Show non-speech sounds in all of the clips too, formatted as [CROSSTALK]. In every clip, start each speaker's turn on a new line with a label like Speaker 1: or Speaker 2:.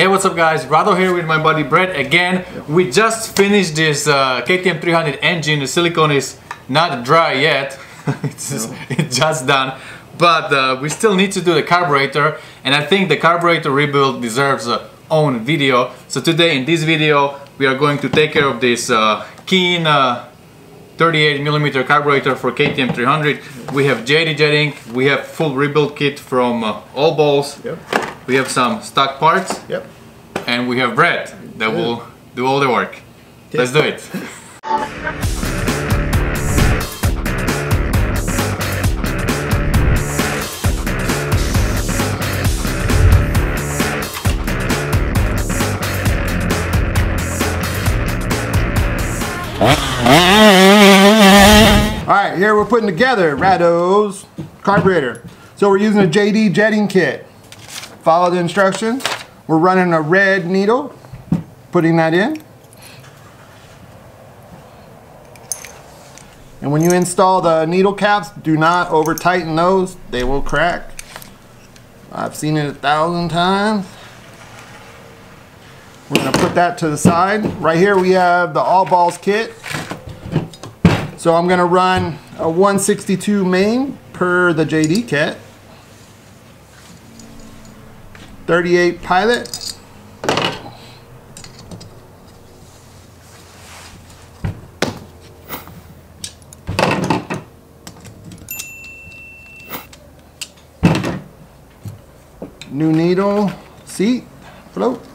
Speaker 1: Hey, what's up guys? Rado here with my buddy Brett again. We just finished this uh, KTM 300 engine. The silicone is not dry yet. [LAUGHS] it's, just, it's just done. But uh, we still need to do the carburetor and I think the carburetor rebuild deserves a own video. So today in this video we are going to take care of this uh, Keihin uh, 38 millimeter carburetor for KTM 300. We have JD jetting, we have full rebuild kit from uh, All Balls.
Speaker 2: Yep.
Speaker 1: We have some stock parts.
Speaker 2: Yep.
Speaker 1: And we have bread that will do all the work. Let's do it.
Speaker 2: All right, here we're putting together Rado's carburetor. So we're using a JD jetting kit. Follow the instructions. We're running a red needle, putting that in. And when you install the needle caps, do not over tighten those. They will crack. I've seen it a thousand times. We're gonna put that to the side. Right here we have the all balls kit. So I'm gonna run a 162 main per the JD kit. 38 pilot. New needle, seat, float.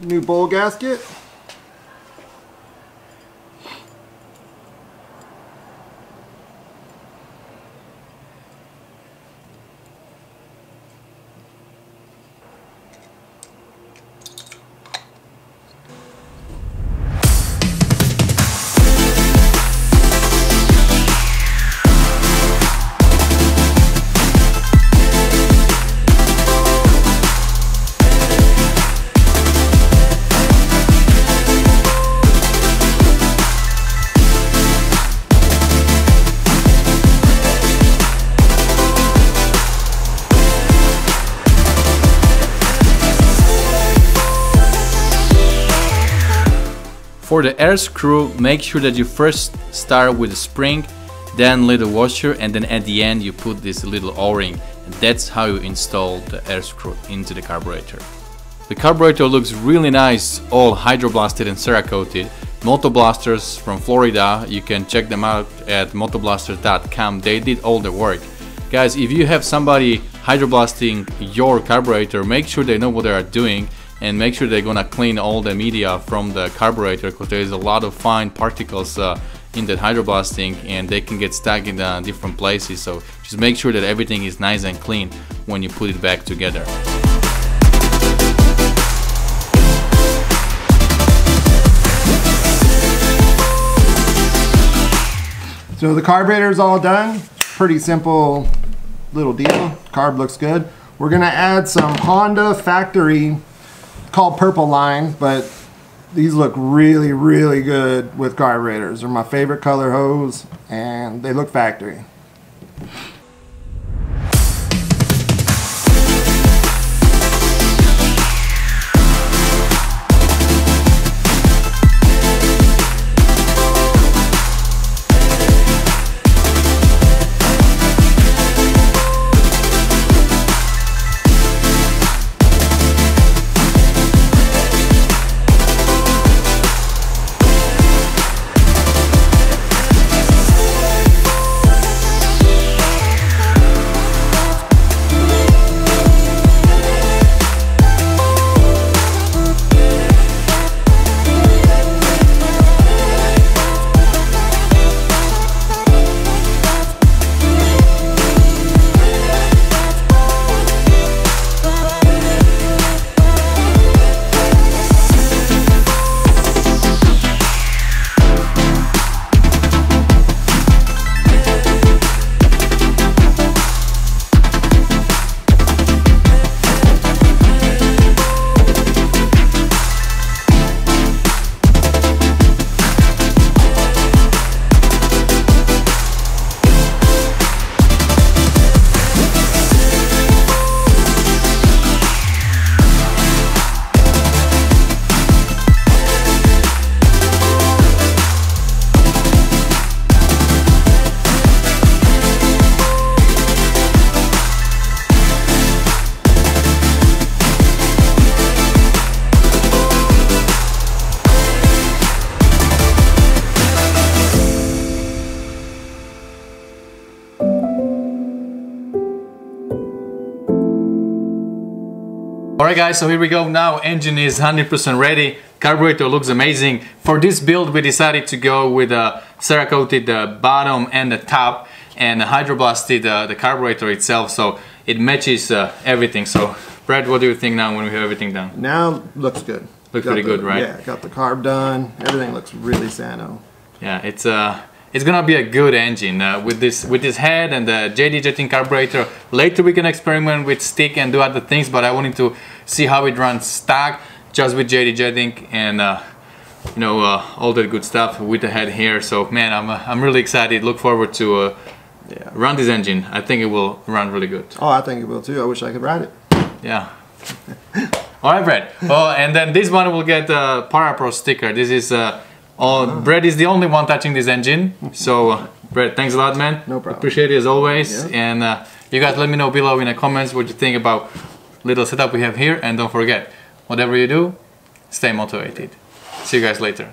Speaker 2: New bowl gasket.
Speaker 1: For the air screw, make sure that you first start with the spring, then little washer, and then at the end you put this little o-ring. And that's how you install the air screw into the carburetor. The carburetor looks really nice, all hydroblasted and cerakoted. Motoblasters from Florida, you can check them out at motoblasters.com. They did all the work. Guys, if you have somebody hydroblasting your carburetor, make sure they know what they are doing and make sure they're gonna clean all the media from the carburetor because there is a lot of fine particles uh, in that hydroblasting and they can get stuck in uh, different places so just make sure that everything is nice and clean when you put it back together.
Speaker 2: So the carburetor is all done. Pretty simple little deal. Carb looks good. We're gonna add some Honda factory called Purple Line, but these look really, really good with carburetors. They're my favorite color hose and they look factory.
Speaker 1: Alright guys, so here we go now. Engine is 100% ready. Carburetor looks amazing. For this build we decided to go with a Cerakoted uh, bottom and the top and hydroblasted uh, the carburetor itself so it matches uh, everything. So Brad, what do you think now when we have everything done?
Speaker 2: Now looks good.
Speaker 1: Looks
Speaker 2: Got
Speaker 1: pretty
Speaker 2: the-
Speaker 1: good, right?
Speaker 2: Yeah, got the carb done. Everything looks really sano.
Speaker 1: Yeah, it's uh, it's gonna be a good engine uh, with this with this head and the JD jetting carburetor. Later we can experiment with stick and do other things, but I wanted to see how it runs stock just with JD jetting and uh, you know uh, all that good stuff with the head here. So man, I'm uh, I'm really excited. Look forward to uh,
Speaker 2: Yeah.
Speaker 1: run this engine. I think it will run really good.
Speaker 2: Oh, I think it will too. I wish I could ride it.
Speaker 1: Yeah. [LAUGHS] All right, Brad. Oh, and then this one will get a Parapro sticker. This is uh, all. Brad is the only one touching this engine. So, uh, Brad, thanks a lot, man.
Speaker 2: No problem.
Speaker 1: Appreciate it as always.
Speaker 2: Yeah.
Speaker 1: And uh, you guys, let me know below in the comments what you think about little setup we have here. And don't forget, whatever you do, stay motivated. See you guys later.